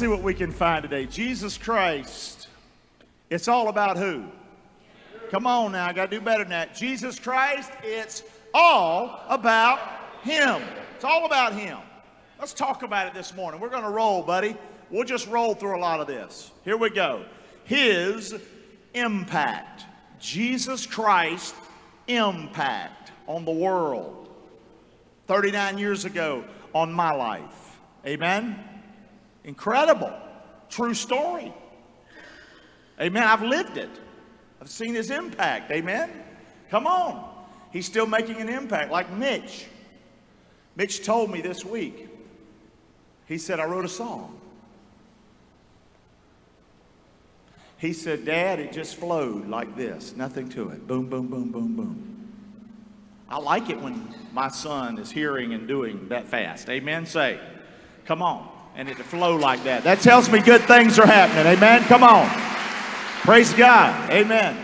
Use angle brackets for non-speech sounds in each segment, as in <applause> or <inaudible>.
see what we can find today. Jesus Christ. It's all about who? Come on now, I got to do better than that. Jesus Christ, it's all about Him. It's all about Him. Let's talk about it this morning. We're going to roll, buddy. We'll just roll through a lot of this. Here we go. His impact. Jesus Christ impact on the world. 39 years ago on my life. Amen? Incredible. True story. Amen. I've lived it. I've seen his impact. Amen. Come on. He's still making an impact, like Mitch. Mitch told me this week. He said, I wrote a song. He said, Dad, it just flowed like this, nothing to it. Boom, boom, boom, boom, boom. I like it when my son is hearing and doing that fast. Amen. Say, come on. And it to flow like that. That tells me good things are happening. Amen. Come on. Praise God. Amen.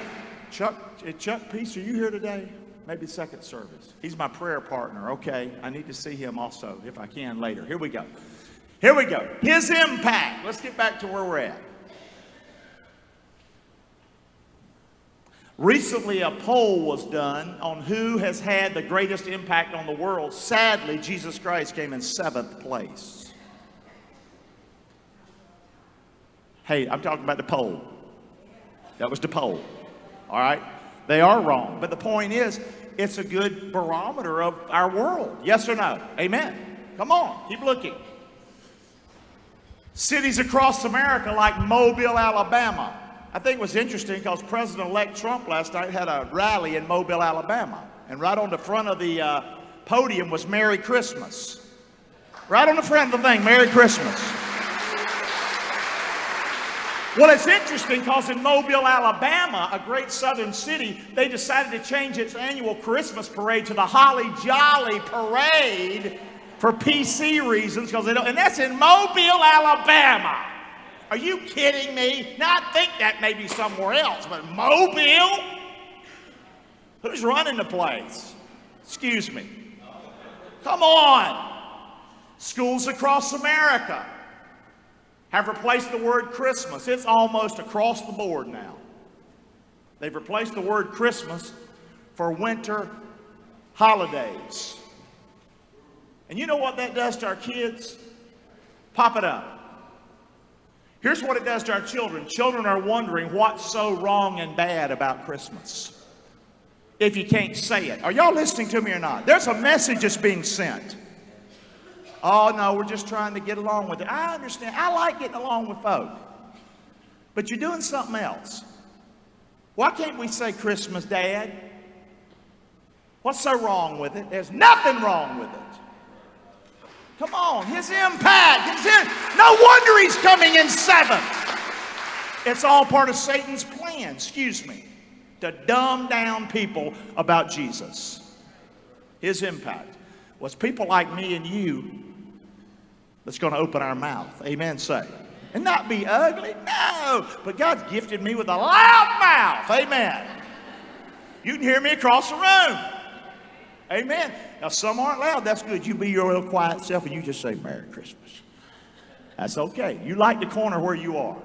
Chuck, eh, Chuck Peace, are you here today? Maybe second service. He's my prayer partner. Okay. I need to see him also if I can later. Here we go. Here we go. His impact. Let's get back to where we're at. Recently, a poll was done on who has had the greatest impact on the world. Sadly, Jesus Christ came in seventh place. Hey, I'm talking about the poll. That was the poll. All right? They are wrong. But the point is, it's a good barometer of our world. Yes or no? Amen. Come on, keep looking. Cities across America like Mobile, Alabama, I think it was interesting because President-elect Trump last night had a rally in Mobile, Alabama. And right on the front of the uh, podium was Merry Christmas. Right on the front of the thing, Merry Christmas. Well, it's interesting because in Mobile, Alabama, a great southern city, they decided to change its annual Christmas parade to the Holly Jolly Parade for PC reasons, because they don't, and that's in Mobile, Alabama. Are you kidding me? Now, I think that may be somewhere else, but Mobile? Who's running the place? Excuse me. Come on. Schools across America have replaced the word Christmas. It's almost across the board now. They've replaced the word Christmas for winter holidays. And you know what that does to our kids? Pop it up. Here's what it does to our children. Children are wondering what's so wrong and bad about Christmas. If you can't say it. Are y'all listening to me or not? There's a message that's being sent. Oh, no, we're just trying to get along with it. I understand. I like getting along with folk. But you're doing something else. Why can't we say Christmas, Dad? What's so wrong with it? There's nothing wrong with it. Come on, his impact. His in, no wonder he's coming in seventh. It's all part of Satan's plan, excuse me, to dumb down people about Jesus. His impact was people like me and you that's going to open our mouth. Amen, say. And not be ugly, no. But God's gifted me with a loud mouth. Amen. You can hear me across the room. Amen. Now, some aren't loud. That's good. You be your little quiet self and you just say, Merry Christmas. That's okay. You like the corner where you are.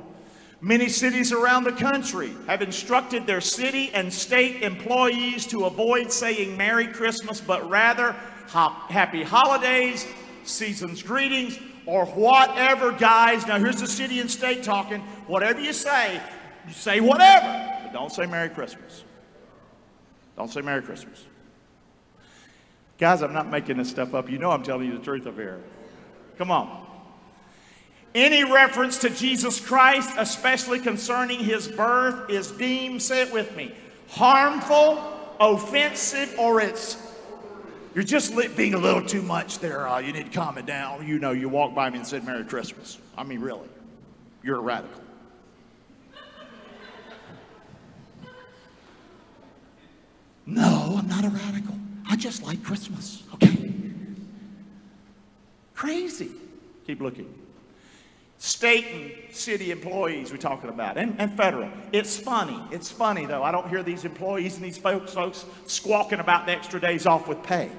Many cities around the country have instructed their city and state employees to avoid saying Merry Christmas, but rather Happy Holidays, Season's Greetings, or whatever, guys. Now, here's the city and state talking. Whatever you say, you say whatever, but don't say Merry Christmas. Don't say Merry Christmas. Guys, I'm not making this stuff up. You know I'm telling you the truth of here. Come on. Any reference to Jesus Christ, especially concerning his birth, is deemed, say it with me, harmful, offensive, or it's you're just being a little too much there. Uh, you need to calm it down. You know, you walked by me and said Merry Christmas. I mean, really, you're a radical. No, I'm not a radical. I just like Christmas. Okay. Crazy. Keep looking. State and city employees we're talking about, and, and federal. It's funny. It's funny, though. I don't hear these employees and these folks, folks squawking about the extra days off with pay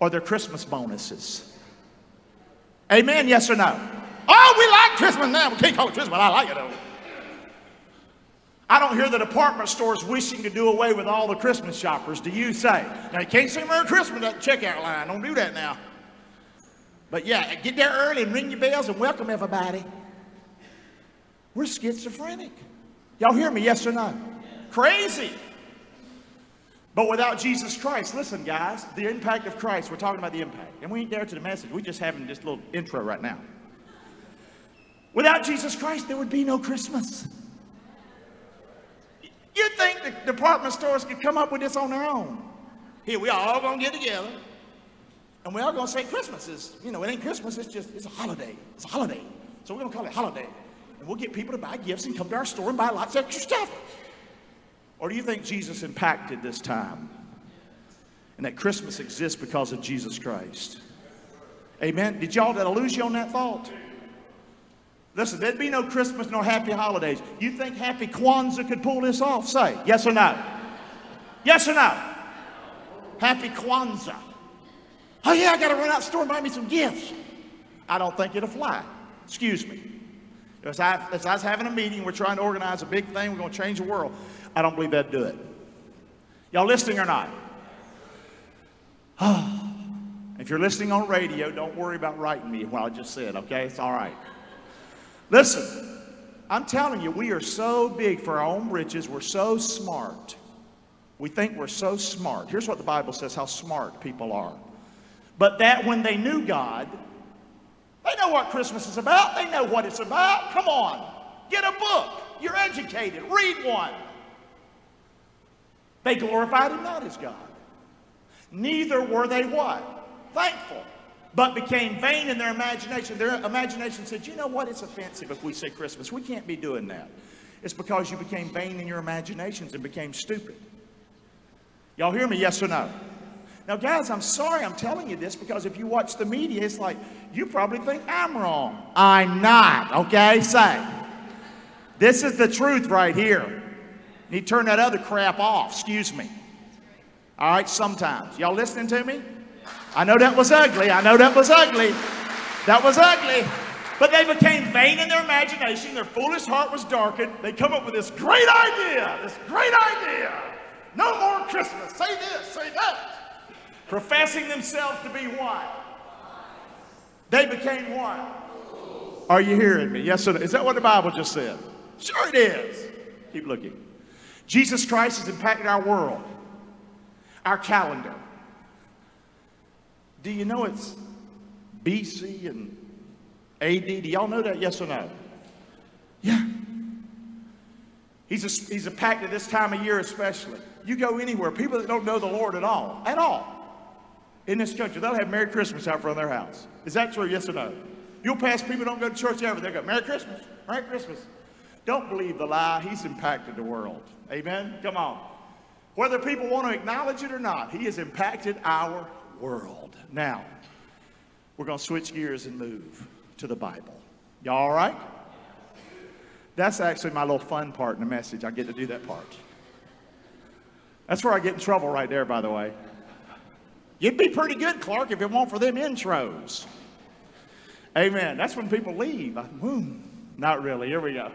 or their Christmas bonuses. Amen, yes or no? Oh, we like Christmas now. We can't call it Christmas, I like it though. I don't hear the department stores wishing to do away with all the Christmas shoppers. Do you say? Now, you can't say Merry Christmas at the checkout line. Don't do that now. But yeah, get there early and ring your bells and welcome everybody. We're schizophrenic. Y'all hear me? Yes or no? Crazy. But without Jesus Christ, listen, guys, the impact of Christ, we're talking about the impact. And we ain't there to the message. We're just having this little intro right now. Without Jesus Christ, there would be no Christmas. You think the department stores could come up with this on their own? Here, we all gonna get together, and we all gonna say Christmas is, you know, it ain't Christmas, it's just, it's a holiday. It's a holiday. So we're gonna call it holiday. And we'll get people to buy gifts and come to our store and buy lots of extra stuff. Or do you think Jesus impacted this time? And that Christmas exists because of Jesus Christ? Amen. Did y'all, did I lose you on that thought? Listen, there'd be no Christmas, nor happy holidays. You think Happy Kwanzaa could pull this off? Say, yes or no? Yes or no? Happy Kwanzaa. Oh, yeah, I got to run out the store and buy me some gifts. I don't think it'll fly. Excuse me. As I, as I was having a meeting, we're trying to organize a big thing, we're going to change the world. I don't believe that'd do it. Y'all listening or not? <sighs> if you're listening on radio, don't worry about writing me what I just said, okay? It's all right. Listen, I'm telling you, we are so big for our own riches. We're so smart. We think we're so smart. Here's what the Bible says how smart people are. But that when they knew God, they know what Christmas is about. They know what it's about. Come on, get a book. You're educated. Read one. They glorified him not as God. Neither were they what? Thankful but became vain in their imagination. Their imagination said, you know what? It's offensive if we say Christmas. We can't be doing that. It's because you became vain in your imaginations and became stupid. Y'all hear me? Yes or no? Now, guys, I'm sorry I'm telling you this because if you watch the media, it's like, you probably think I'm wrong. I'm not, okay? Say. This is the truth right here. You need to turn that other crap off, excuse me. All right, sometimes. Y'all listening to me? I know that was ugly. I know that was ugly. That was ugly. But they became vain in their imagination. Their foolish heart was darkened. They come up with this great idea, this great idea. No more Christmas. Say this, say that. Professing themselves to be what? They became what? Are you hearing me? Yes or no? Is that what the Bible just said? Sure it is. Keep looking. Jesus Christ has impacted our world, our calendar, do you know it's BC and AD? Do y'all know that? Yes or no? Yeah. He's a, he's a pact at this time of year especially. You go anywhere, people that don't know the Lord at all, at all, in this country, they'll have Merry Christmas out front of their house. Is that true? Yes or no? You'll pass people don't go to church ever. They'll go, Merry Christmas, Merry Christmas. Don't believe the lie. He's impacted the world. Amen? Come on. Whether people want to acknowledge it or not, he has impacted our world. Now, we're going to switch gears and move to the Bible. Y'all all right? That's actually my little fun part in the message. I get to do that part. That's where I get in trouble right there, by the way. You'd be pretty good, Clark, if it weren't for them intros. Amen. That's when people leave. I, hmm, not really. Here we go.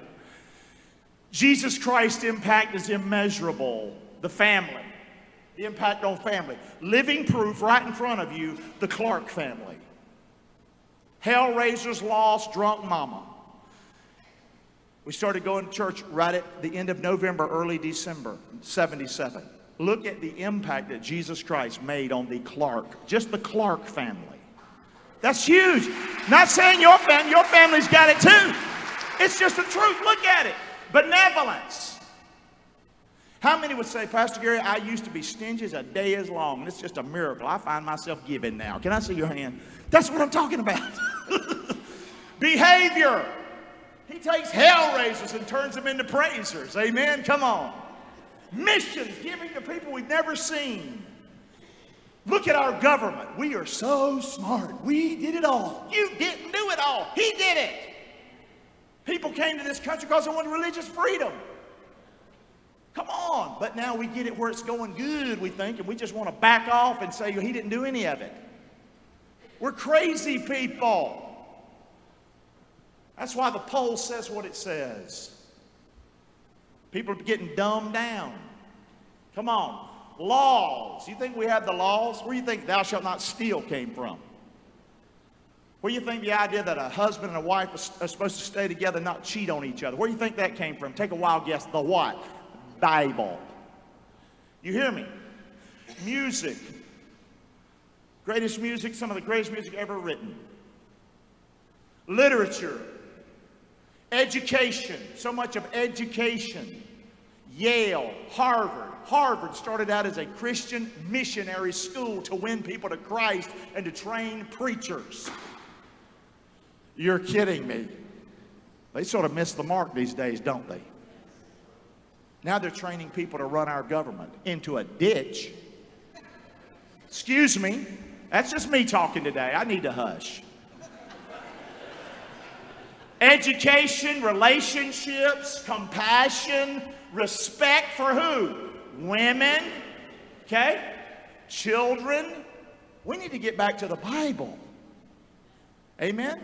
Jesus Christ's impact is immeasurable. The family the impact on family. Living proof right in front of you, the Clark family. Hellraiser's lost drunk mama. We started going to church right at the end of November, early December, 77. Look at the impact that Jesus Christ made on the Clark, just the Clark family. That's huge. Not saying your family, your family's got it too. It's just the truth. Look at it. Benevolence. How many would say, Pastor Garry, I used to be stingy as a day is long, and it's just a miracle. I find myself giving now. Can I see your hand? That's what I'm talking about. <laughs> Behavior. He takes hell raisers and turns them into praisers. Amen? Come on. Missions, giving to people we've never seen. Look at our government. We are so smart. We did it all. You didn't do it all. He did it. People came to this country because they wanted religious freedom. Come on. But now we get it where it's going good, we think, and we just want to back off and say he didn't do any of it. We're crazy people. That's why the poll says what it says. People are getting dumbed down. Come on. Laws. You think we have the laws? Where do you think thou shalt not steal came from? Where do you think the idea that a husband and a wife are supposed to stay together, not cheat on each other? Where do you think that came from? Take a wild guess. The what? Bible. You hear me? Music. Greatest music, some of the greatest music ever written. Literature. Education. So much of education. Yale, Harvard. Harvard started out as a Christian missionary school to win people to Christ and to train preachers. You're kidding me. They sort of miss the mark these days, don't they? Now they're training people to run our government into a ditch. Excuse me. That's just me talking today. I need to hush. Education, relationships, compassion, respect for who? Women, okay? Children. We need to get back to the Bible. Amen?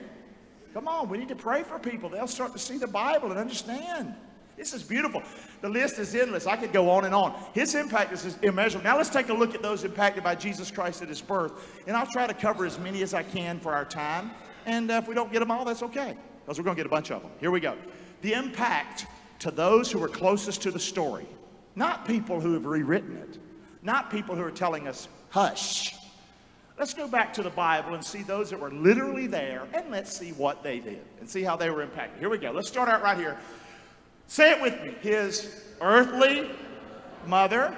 Come on, we need to pray for people. They'll start to see the Bible and understand. This is beautiful. The list is endless. I could go on and on. His impact is immeasurable. Now let's take a look at those impacted by Jesus Christ at his birth. And I'll try to cover as many as I can for our time. And uh, if we don't get them all, that's okay. Because we're going to get a bunch of them. Here we go. The impact to those who were closest to the story. Not people who have rewritten it. Not people who are telling us, hush. Let's go back to the Bible and see those that were literally there and let's see what they did and see how they were impacted. Here we go. Let's start out right here. Say it with me. His earthly mother,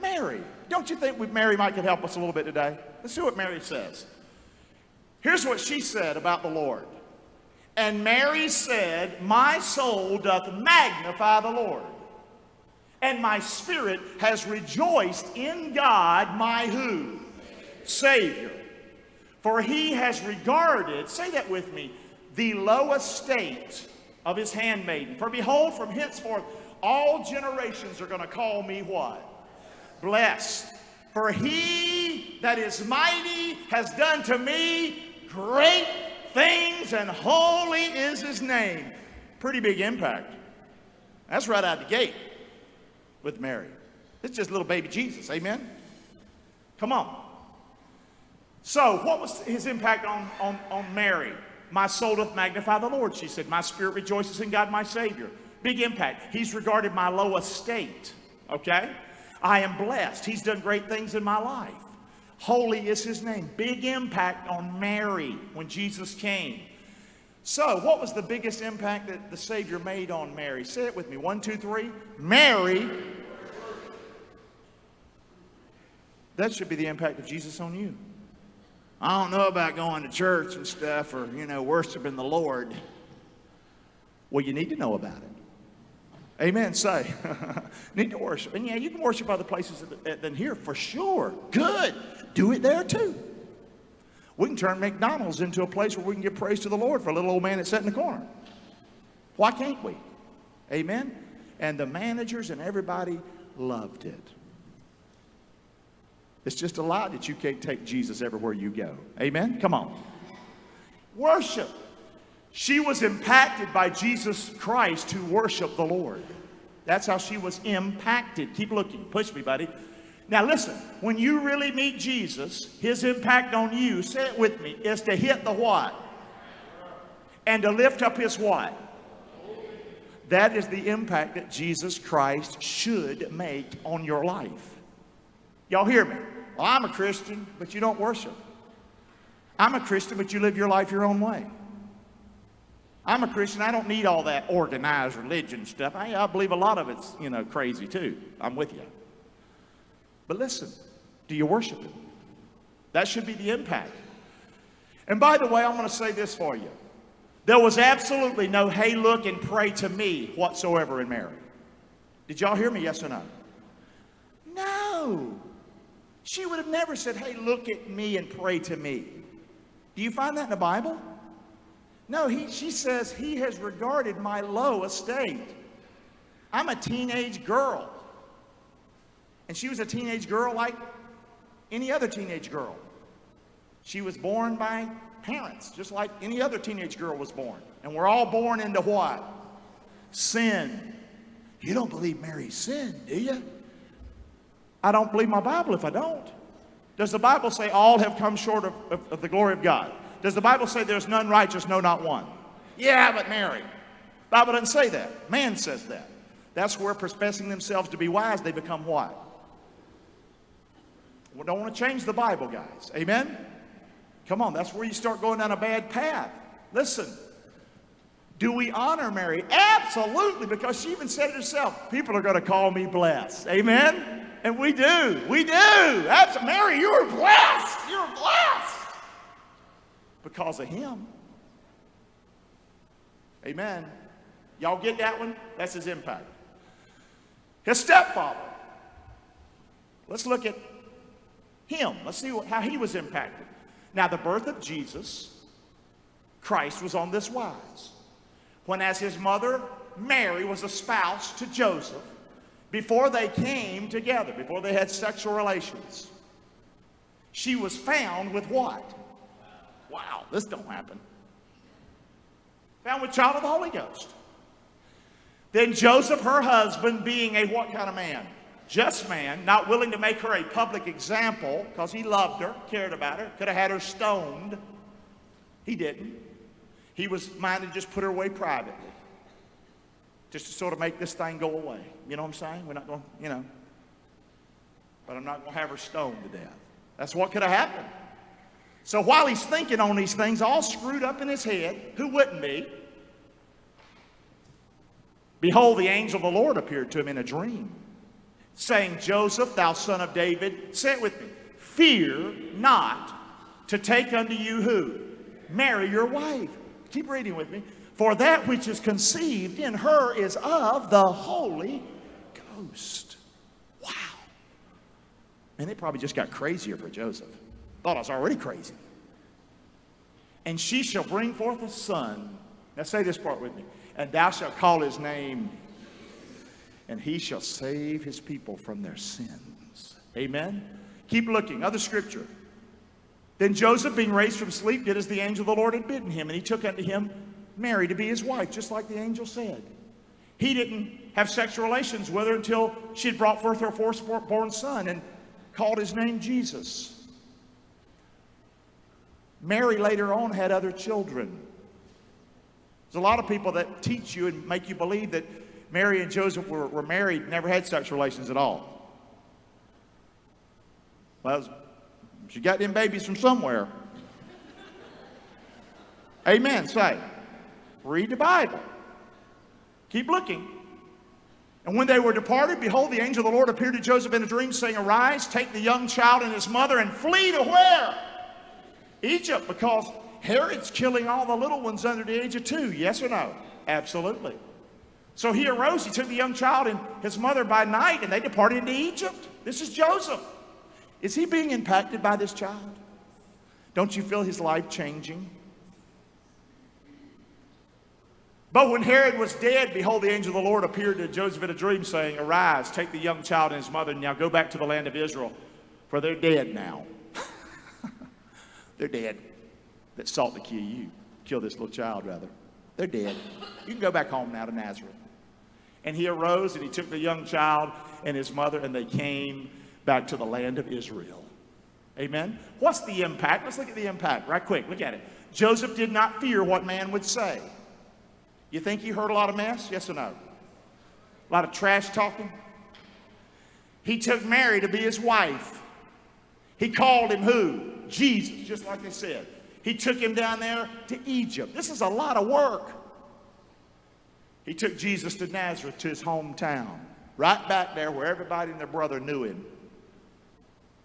Mary. Don't you think Mary might could help us a little bit today? Let's see what Mary says. Here's what she said about the Lord. And Mary said, My soul doth magnify the Lord, and my spirit has rejoiced in God, my who? Savior. For he has regarded, say that with me, the low estate of his handmaiden. For behold, from henceforth all generations are going to call me what? Blessed. For he that is mighty has done to me great things, and holy is his name. Pretty big impact. That's right out the gate with Mary. It's just little baby Jesus. Amen? Come on. So, what was his impact on, on, on Mary? My soul doth magnify the Lord, she said. My spirit rejoices in God my Savior. Big impact. He's regarded my low estate, okay? I am blessed. He's done great things in my life. Holy is his name. Big impact on Mary when Jesus came. So, what was the biggest impact that the Savior made on Mary? Say it with me. One, two, three. Mary. That should be the impact of Jesus on you. I don't know about going to church and stuff or, you know, worshiping the Lord. Well, you need to know about it. Amen. Say, <laughs> need to worship. And yeah, you can worship other places than here for sure. Good. Do it there too. We can turn McDonald's into a place where we can give praise to the Lord for a little old man that's sat in the corner. Why can't we? Amen. And the managers and everybody loved it. It's just a lie that you can't take Jesus everywhere you go. Amen? Come on. Worship. She was impacted by Jesus Christ to worship the Lord. That's how she was impacted. Keep looking. Push me, buddy. Now listen, when you really meet Jesus, his impact on you, say it with me, is to hit the what? And to lift up his what? That is the impact that Jesus Christ should make on your life. Y'all hear me? Well, I'm a Christian, but you don't worship. I'm a Christian, but you live your life your own way. I'm a Christian. I don't need all that organized religion stuff. I, I believe a lot of it's, you know, crazy too. I'm with you. But listen, do you worship Him? That should be the impact. And by the way, I'm going to say this for you. There was absolutely no, hey, look and pray to me whatsoever in Mary. Did y'all hear me? Yes or no? No. She would have never said, Hey, look at me and pray to me. Do you find that in the Bible? No, he, she says, He has regarded my low estate. I'm a teenage girl. And she was a teenage girl like any other teenage girl. She was born by parents, just like any other teenage girl was born. And we're all born into what? Sin. You don't believe Mary sinned, do you? I don't believe my Bible if I don't. Does the Bible say all have come short of, of, of the glory of God? Does the Bible say there's none righteous, no, not one? Yeah, but Mary. Bible doesn't say that. Man says that. That's where professing themselves to be wise, they become what? We don't want to change the Bible, guys. Amen? Come on, that's where you start going down a bad path. Listen, do we honor Mary? Absolutely, because she even said it herself. People are going to call me blessed. Amen? And we do. We do. That's, Mary, you are blessed. You're blessed. Because of him. Amen. Y'all get that one? That's his impact. His stepfather. Let's look at him. Let's see what, how he was impacted. Now, the birth of Jesus, Christ was on this wise. When, as his mother Mary was a spouse to Joseph, before they came together, before they had sexual relations, she was found with what? Wow, this don't happen. Found with child of the Holy Ghost. Then Joseph, her husband, being a what kind of man? Just man, not willing to make her a public example because he loved her, cared about her, could have had her stoned. He didn't. He was minded to just put her away privately. Just to sort of make this thing go away. You know what I'm saying? We're not going, you know. But I'm not going to have her stoned to death. That's what could have happened. So while he's thinking on these things, all screwed up in his head, who wouldn't be? Behold, the angel of the Lord appeared to him in a dream, saying, Joseph, thou son of David, say it with me, fear not to take unto you who? Mary, your wife. Keep reading with me. For that which is conceived in her is of the Holy Ghost. Wow. And it probably just got crazier for Joseph. Thought I was already crazy. And she shall bring forth a son. Now say this part with me and thou shalt call his name, and he shall save his people from their sins. Amen. Keep looking. Other scripture. Then Joseph, being raised from sleep, did as the angel of the Lord had bidden him, and he took unto him Mary to be his wife, just like the angel said. He didn't have sexual relations with her until she had brought forth her firstborn son and called his name Jesus. Mary later on had other children. There's a lot of people that teach you and make you believe that Mary and Joseph were, were married, never had sex relations at all. Well, she got them babies from somewhere. Amen. Say, read the Bible. Keep looking. And when they were departed, behold, the angel of the Lord appeared to Joseph in a dream, saying, Arise, take the young child and his mother, and flee to where? Egypt, because Herod's killing all the little ones under the age of two. Yes or no? Absolutely. So he arose, he took the young child and his mother by night, and they departed into Egypt. This is Joseph. Is he being impacted by this child? Don't you feel his life changing? But when Herod was dead, behold, the angel of the Lord appeared to Joseph in a dream, saying, Arise, take the young child and his mother, and now go back to the land of Israel, for they're dead now. They're dead that sought to kill you, kill this little child, rather. They're dead. You can go back home now to Nazareth. And he arose and he took the young child and his mother, and they came back to the land of Israel. Amen. What's the impact? Let's look at the impact right quick. Look at it. Joseph did not fear what man would say. You think he heard a lot of mess? Yes or no? A lot of trash talking? He took Mary to be his wife. He called him who? Jesus, just like they said. He took him down there to Egypt. This is a lot of work. He took Jesus to Nazareth, to his hometown, right back there where everybody and their brother knew him.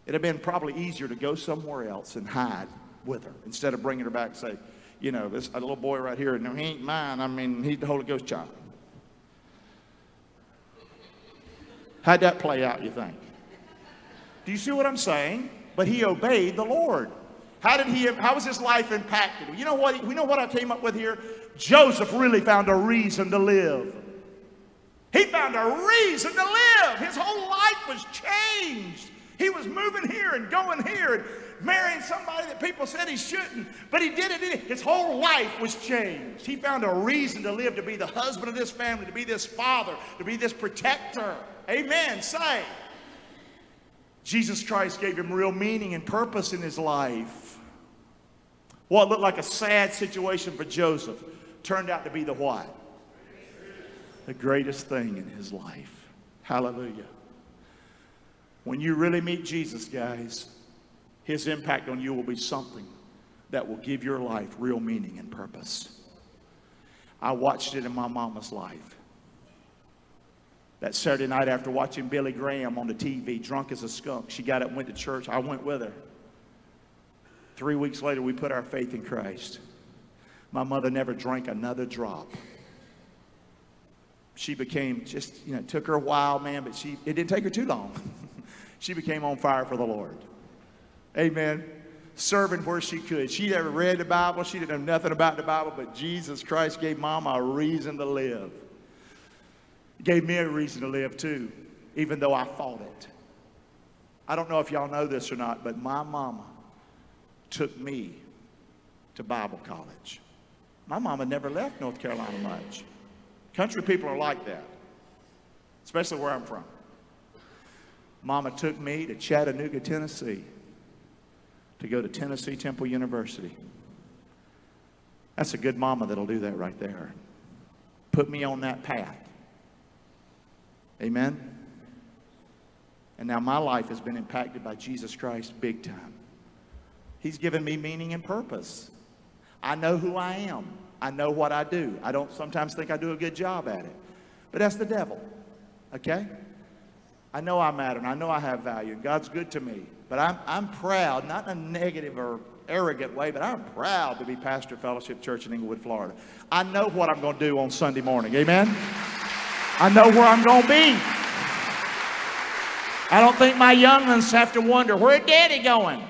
It'd have been probably easier to go somewhere else and hide with her instead of bringing her back and say, you know, this a little boy right here, no, he ain't mine. I mean, he's the Holy Ghost child. How'd that play out, you think? Do you see what I'm saying? But he obeyed the Lord. How did he, how was his life impacted? You know what, we know what I came up with here? Joseph really found a reason to live. He found a reason to live. His whole life was changed. He was moving here and going here. And marrying somebody that people said he shouldn't, but he did it. His whole life was changed. He found a reason to live, to be the husband of this family, to be this father, to be this protector. Amen. Say. Jesus Christ gave him real meaning and purpose in his life. What looked like a sad situation for Joseph turned out to be the what? The greatest thing in his life. Hallelujah. When you really meet Jesus, guys, his impact on you will be something that will give your life real meaning and purpose. I watched it in my mama's life. That Saturday night after watching Billy Graham on the TV, drunk as a skunk, she got up went to church. I went with her. Three weeks later, we put our faith in Christ. My mother never drank another drop. She became just, you know, it took her a while, man, but she, it didn't take her too long. <laughs> she became on fire for the Lord. Amen. Serving where she could. She never read the Bible. She didn't know nothing about the Bible, but Jesus Christ gave mama a reason to live. Gave me a reason to live too, even though I fought it. I don't know if y'all know this or not, but my mama took me to Bible college. My mama never left North Carolina much. Country people are like that, especially where I'm from. Mama took me to Chattanooga, Tennessee to go to Tennessee Temple University. That's a good mama that'll do that right there. Put me on that path. Amen. And now my life has been impacted by Jesus Christ big time. He's given me meaning and purpose. I know who I am. I know what I do. I don't sometimes think I do a good job at it. But that's the devil. Okay? I know I matter and I know I have value. And God's good to me. But I'm, I'm proud, not in a negative or arrogant way, but I'm proud to be pastor of Fellowship Church in Englewood, Florida. I know what I'm going to do on Sunday morning. Amen? I know where I'm going to be. I don't think my young ones have to wonder, where daddy going?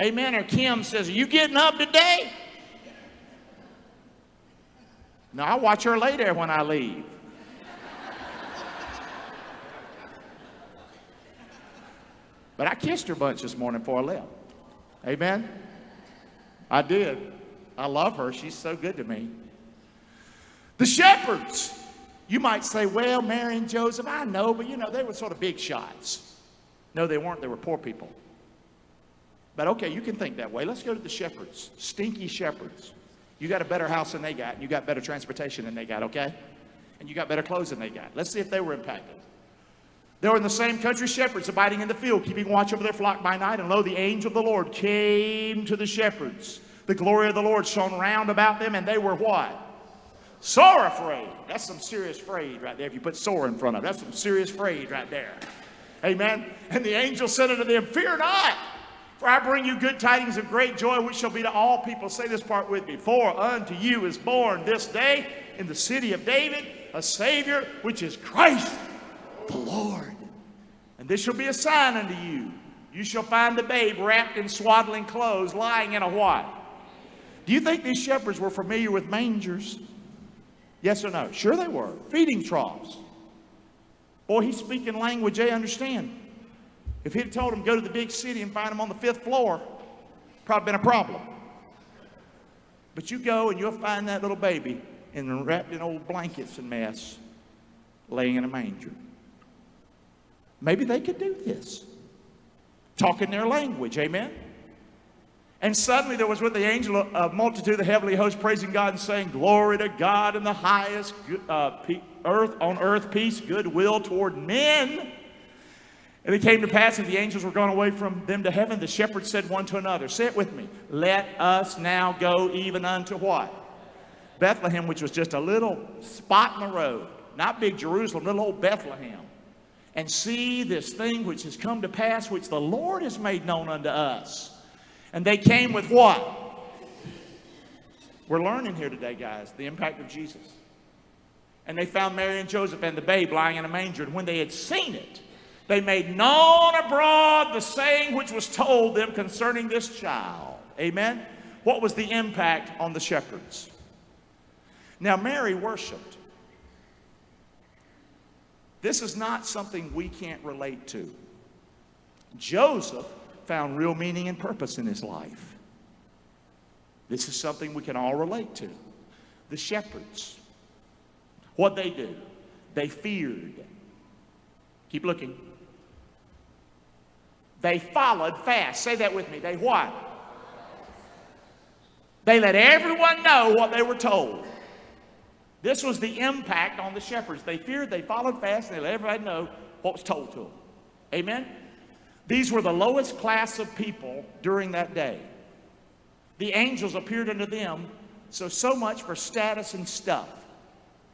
Amen. Or Kim says, are you getting up today? No, I watch her lay there when I leave. But I kissed her a bunch this morning before I left. Amen? I did. I love her. She's so good to me. The shepherds. You might say, well, Mary and Joseph, I know, but you know, they were sort of big shots. No, they weren't. They were poor people. But okay, you can think that way. Let's go to the shepherds. Stinky shepherds. You got a better house than they got, and you got better transportation than they got, okay? And you got better clothes than they got. Let's see if they were impacted. They were in the same country shepherds abiding in the field, keeping watch over their flock by night. And lo, the angel of the Lord came to the shepherds. The glory of the Lord shone round about them, and they were what? Sore afraid. That's some serious afraid right there. If you put sore in front of it, that's some serious afraid right there. Amen. And the angel said unto them, Fear not, for I bring you good tidings of great joy, which shall be to all people. Say this part with me. For unto you is born this day in the city of David a Savior, which is Christ the Lord. And this shall be a sign unto you. You shall find the babe wrapped in swaddling clothes, lying in a what? Do you think these shepherds were familiar with mangers? Yes or no? Sure they were. Feeding troughs. Boy, he's speaking language they understand. If he'd told them go to the big city and find them on the fifth floor, probably been a problem. But you go and you'll find that little baby in wrapped in old blankets and mess, laying in a manger. Maybe they could do this. Talking their language, amen? And suddenly there was with the angel a multitude of the heavenly host praising God and saying, Glory to God in the highest uh, earth, on earth, peace, goodwill toward men. And it came to pass as the angels were gone away from them to heaven, the shepherds said one to another, Say it with me, let us now go even unto what? Bethlehem, which was just a little spot in the road. Not big Jerusalem, little old Bethlehem and see this thing which has come to pass, which the Lord has made known unto us. And they came with what? We're learning here today, guys, the impact of Jesus. And they found Mary and Joseph and the babe lying in a manger. And when they had seen it, they made known abroad the saying which was told them concerning this child. Amen? What was the impact on the shepherds? Now, Mary worshiped. This is not something we can't relate to. Joseph found real meaning and purpose in his life. This is something we can all relate to. The shepherds, what they do, they feared. Keep looking. They followed fast. Say that with me. They what? They let everyone know what they were told. This was the impact on the shepherds. They feared, they followed fast, and they let everybody know what was told to them. Amen? These were the lowest class of people during that day. The angels appeared unto them, so so much for status and stuff.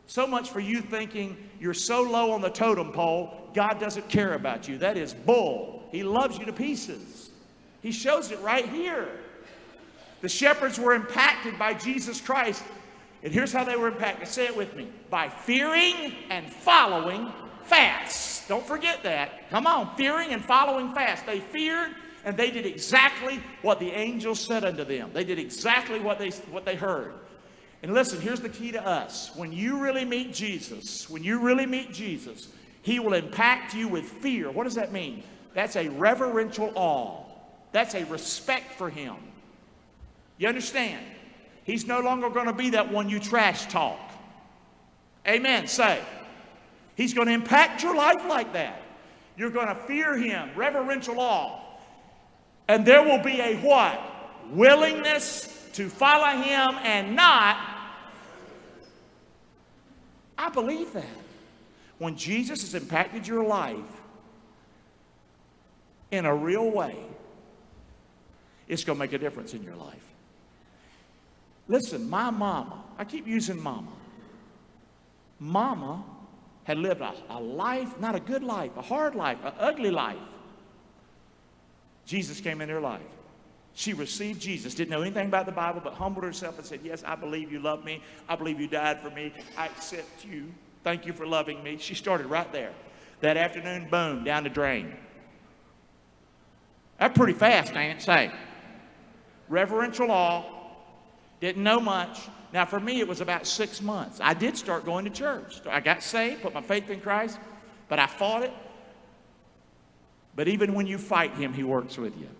So much for you thinking you're so low on the totem pole, God doesn't care about you. That is bull. He loves you to pieces. He shows it right here. The shepherds were impacted by Jesus Christ. And here's how they were impacted. Say it with me by fearing and following fast. Don't forget that. Come on, fearing and following fast. They feared and they did exactly what the angels said unto them. They did exactly what they, what they heard. And listen, here's the key to us. When you really meet Jesus, when you really meet Jesus, he will impact you with fear. What does that mean? That's a reverential awe. That's a respect for him. You understand? He's no longer going to be that one you trash talk. Amen. Say. He's going to impact your life like that. You're going to fear him, reverential awe. And there will be a what? Willingness to follow him and not. I believe that. When Jesus has impacted your life in a real way, it's going to make a difference in your life. Listen, my mama, I keep using mama. Mama had lived a, a life, not a good life, a hard life, an ugly life. Jesus came in her life. She received Jesus, didn't know anything about the Bible, but humbled herself and said, Yes, I believe you love me. I believe you died for me. I accept you. Thank you for loving me. She started right there. That afternoon, boom, down the drain. That's pretty fast, ain't it? Say. Reverential awe. Didn't know much. Now, for me, it was about six months. I did start going to church. I got saved, put my faith in Christ, but I fought it. But even when you fight Him, He works with you.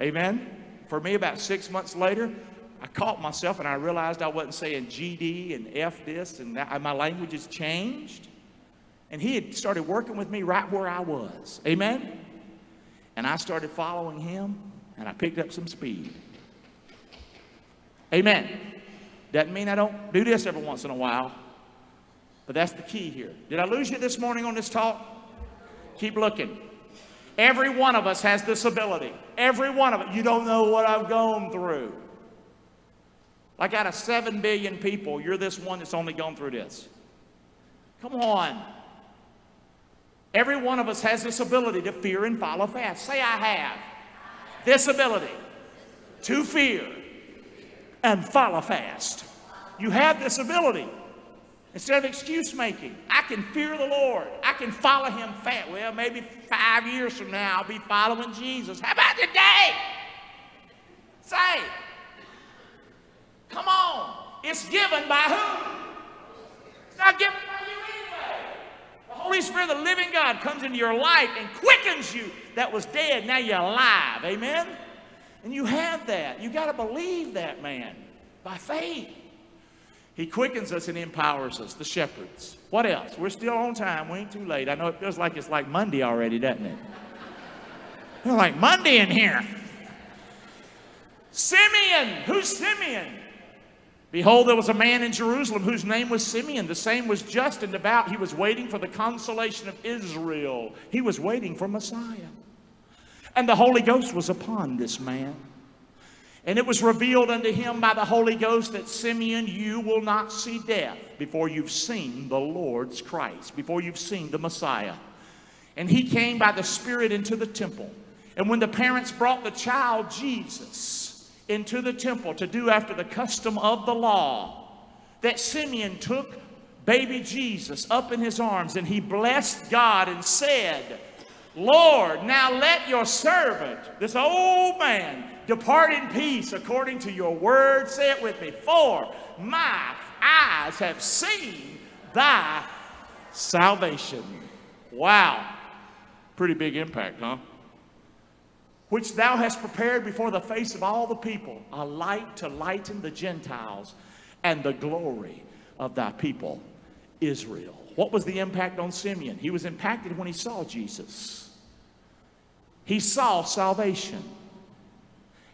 Amen? For me, about six months later, I caught myself and I realized I wasn't saying GD and F this and that. My language has changed. And He had started working with me right where I was. Amen? And I started following Him and I picked up some speed. Amen. Doesn't mean I don't do this every once in a while, but that's the key here. Did I lose you this morning on this talk? Keep looking. Every one of us has this ability. Every one of it. You don't know what I've gone through. Like out of 7 billion people, you're this one that's only gone through this. Come on. Every one of us has this ability to fear and follow fast. Say, I have this ability to fear and follow fast. You have this ability. Instead of excuse making, I can fear the Lord. I can follow him fast. Well, maybe five years from now, I'll be following Jesus. How about today? Say, come on. It's given by who? It's not given by you anyway. The Holy Spirit, the living God, comes into your life and quickens you that was dead. Now you're alive. Amen? And you have that. You got to believe that, man, by faith. He quickens us and empowers us, the shepherds. What else? We're still on time. We ain't too late. I know it feels like it's like Monday already, doesn't it? We're like Monday in here. Simeon. Who's Simeon? Behold, there was a man in Jerusalem whose name was Simeon. The same was just and. He was waiting for the consolation of Israel. He was waiting for Messiah. And the Holy Ghost was upon this man. And it was revealed unto him by the Holy Ghost that Simeon, you will not see death before you've seen the Lord's Christ, before you've seen the Messiah. And he came by the Spirit into the temple. And when the parents brought the child Jesus into the temple to do after the custom of the law, that Simeon took baby Jesus up in his arms and he blessed God and said, Lord, now let your servant, this old man, depart in peace according to your word. Say it with me. For my eyes have seen thy salvation. Wow. Pretty big impact, huh? which thou hast prepared before the face of all the people, a light to lighten the Gentiles and the glory of thy people, Israel. What was the impact on Simeon? He was impacted when he saw Jesus. He saw salvation.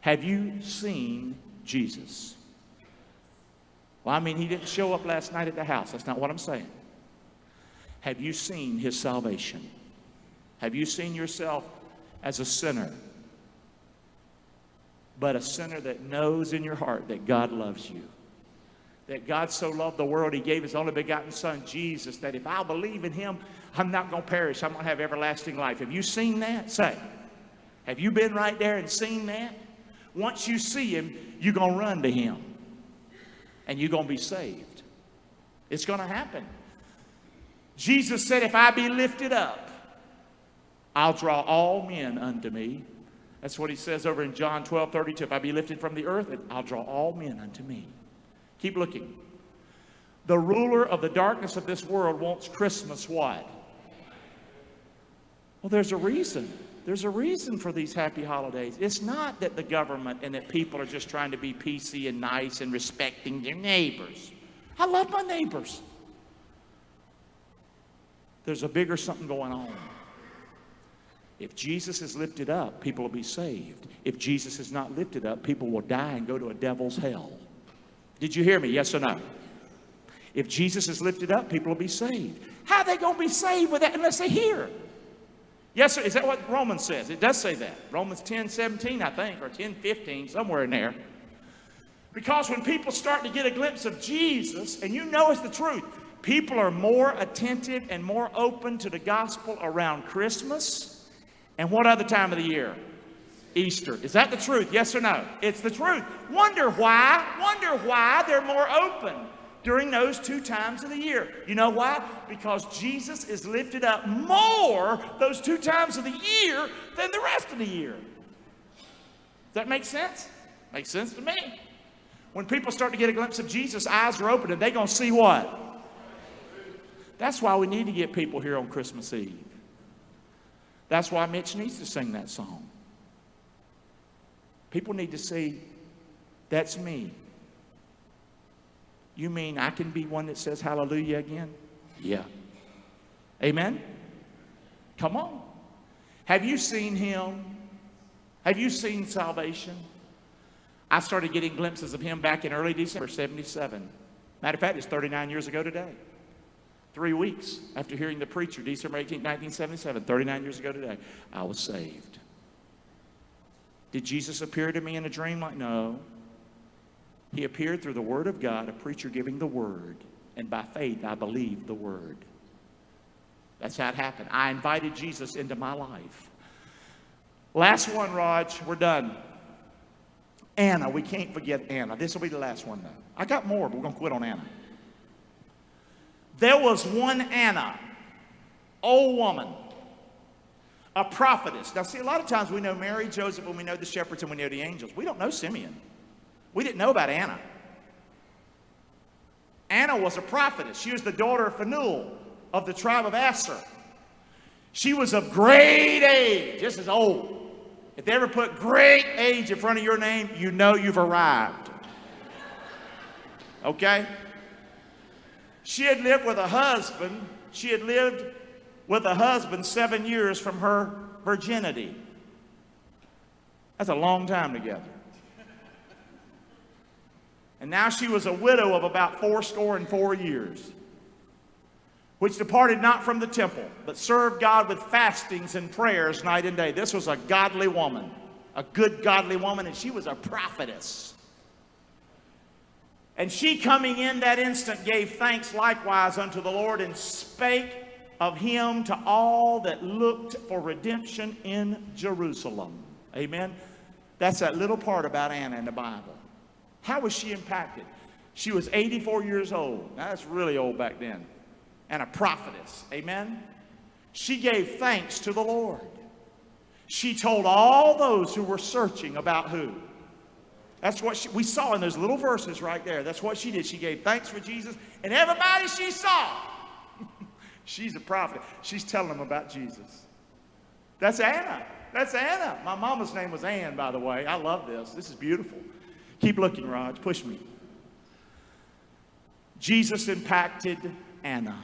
Have you seen Jesus? Well, I mean, he didn't show up last night at the house. That's not what I'm saying. Have you seen his salvation? Have you seen yourself as a sinner? But a sinner that knows in your heart that God loves you. That God so loved the world, he gave his only begotten Son, Jesus, that if I'll believe in him, I'm not going to perish. I'm going to have everlasting life. Have you seen that? Say. Have you been right there and seen that? Once you see him, you're going to run to him and you're going to be saved. It's going to happen. Jesus said, If I be lifted up, I'll draw all men unto me. That's what he says over in John 12 32. If I be lifted from the earth, I'll draw all men unto me. Keep looking. The ruler of the darkness of this world wants Christmas what? Well, there's a reason. There's a reason for these happy holidays. It's not that the government and that people are just trying to be PC and nice and respecting their neighbors. I love my neighbors. There's a bigger something going on. If Jesus is lifted up, people will be saved. If Jesus is not lifted up, people will die and go to a devil's hell. Did you hear me? Yes or no? If Jesus is lifted up, people will be saved. How are they going to be saved with that unless they hear? Yes, sir. Is that what Romans says? It does say that. Romans 10 17, I think, or 10 15, somewhere in there. Because when people start to get a glimpse of Jesus, and you know it's the truth, people are more attentive and more open to the gospel around Christmas. And what other time of the year? Easter. Is that the truth? Yes or no? It's the truth. Wonder why? Wonder why they're more open during those two times of the year. You know why? Because Jesus is lifted up more those two times of the year than the rest of the year. Does that make sense? Makes sense to me. When people start to get a glimpse of Jesus, eyes are open and they're going to see what? That's why we need to get people here on Christmas Eve. That's why Mitch needs to sing that song. People need to see, that's me. You mean I can be one that says hallelujah again? Yeah. Amen? Come on. Have you seen him? Have you seen salvation? I started getting glimpses of him back in early December 77. Matter of fact, it's 39 years ago today. Three weeks after hearing the preacher, December 18, 1977, 39 years ago today, I was saved. Did Jesus appear to me in a dream? Like, no. He appeared through the Word of God, a preacher giving the Word, and by faith I believed the Word. That's how it happened. I invited Jesus into my life. Last one, Raj, we're done. Anna, we can't forget Anna. This will be the last one, though. I got more, but we're going to quit on Anna. There was one Anna, old woman, a prophetess. Now, see, a lot of times we know Mary, Joseph, and we know the shepherds, and we know the angels. We don't know Simeon. We didn't know about Anna. Anna was a prophetess. She was the daughter of Phanuel of the tribe of Asher. She was of great age. This is old. If they ever put great age in front of your name, you know you've arrived. Okay? She had lived with a husband. She had lived with a husband seven years from her virginity. That's a long time together. And now she was a widow of about fourscore and four years, which departed not from the temple, but served God with fastings and prayers night and day. This was a godly woman, a good godly woman, and she was a prophetess. And she coming in that instant gave thanks likewise unto the Lord and spake of him to all that looked for redemption in Jerusalem. Amen. That's that little part about Anna in the Bible. How was she impacted? She was 84 years old. Now, that's really old back then. And a prophetess. Amen? She gave thanks to the Lord. She told all those who were searching about who? That's what she, we saw in those little verses right there. That's what she did. She gave thanks for Jesus. And everybody she saw, she's a prophet. She's telling them about Jesus. That's Anna. That's Anna. My mama's name was Ann, by the way. I love this. This is beautiful. Keep looking, Raj. Push me. Jesus impacted Anna.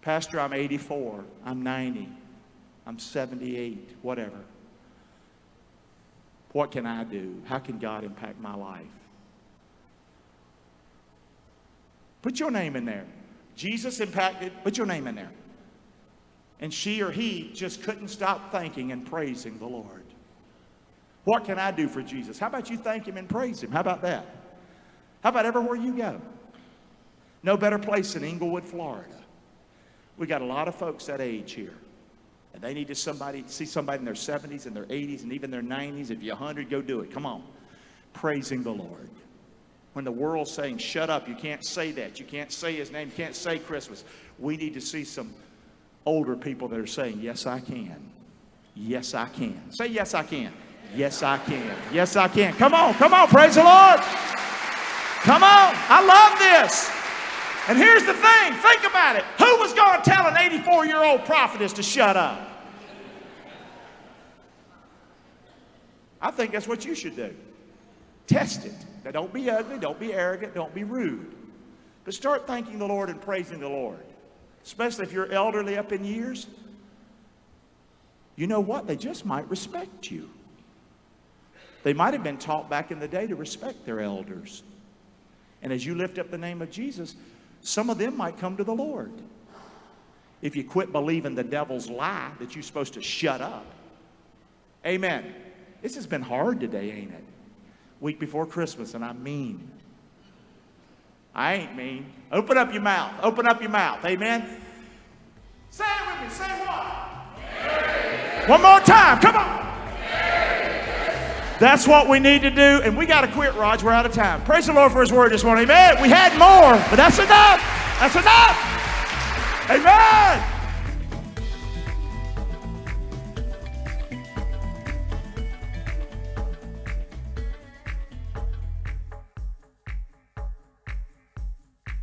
Pastor, I'm 84. I'm 90. I'm 78. Whatever. What can I do? How can God impact my life? Put your name in there. Jesus impacted, put your name in there. And she or he just couldn't stop thanking and praising the Lord. What can I do for Jesus? How about you thank him and praise him? How about that? How about everywhere you go? No better place than Englewood, Florida. We got a lot of folks that age here. And they need to somebody see somebody in their 70s and their 80s and even their 90s. If you're 100, go do it. Come on. Praising the Lord. When the world's saying, shut up, you can't say that. You can't say his name. You can't say Christmas. We need to see some older people that are saying, yes, I can. Yes, I can. Say, yes, I can. Yes, I can. Yes, I can. Come on, come on. Praise the Lord. Come on. I love this. And here's the thing think about it. Who was going to tell an 84 year old prophetess to shut up? I think that's what you should do. Test it. Now, don't be ugly, don't be arrogant, don't be rude. But start thanking the Lord and praising the Lord, especially if you're elderly up in years. You know what? They just might respect you. They might have been taught back in the day to respect their elders. And as you lift up the name of Jesus, some of them might come to the Lord. If you quit believing the devil's lie that you're supposed to shut up. Amen. This has been hard today, ain't it? Week before Christmas, and I mean. I ain't mean. Open up your mouth. Open up your mouth. Amen. Say it with me. Say what? One more time. Come on. That's what we need to do. And we got to quit, Raj. We're out of time. Praise the Lord for his word this morning. Amen. We had more, but that's enough. That's enough. Amen.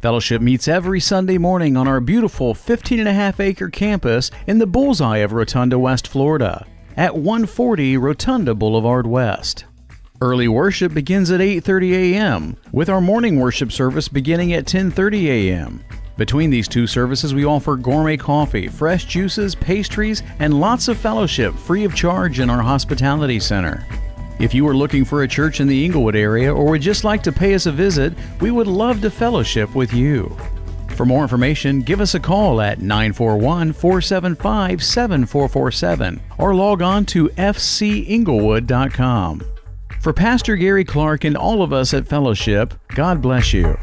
Fellowship meets every Sunday morning on our beautiful 15 and a half acre campus in the bullseye of Rotonda, West Florida at 140 Rotonda Boulevard West. Early worship begins at 8:30 a.m. with our morning worship service beginning at 10:30 a.m. Between these two services, we offer gourmet coffee, fresh juices, pastries, and lots of fellowship free of charge in our hospitality center. If you are looking for a church in the Englewood area or would just like to pay us a visit, we would love to fellowship with you. For more information, give us a call at 941 475 7447 or log on to fcinglewood.com. For Pastor Garry Clark and all of us at Fellowship, God bless you.